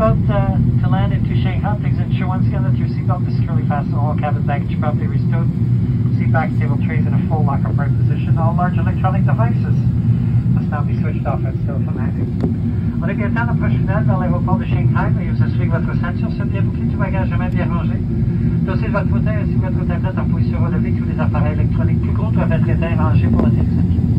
About uh, to land at Toussaint-Hopings once again that your seatbelt is securely fastened, all cabin baggage properly restored, seat back table trays in a full lock upright position. All large electronic devices must now be switched off and still from active. On est bien temps d'approche finale vers l'aéroport de Shanghai. Veuillez vous assurer que votre ceinture se bien bouclée, tout bagage à bien rangé. Dossier de votre fauteuil ainsi que votre tablette en position relevée, tous les appareils électroniques plus gros doivent être éteints et rangés pour votre sécurité.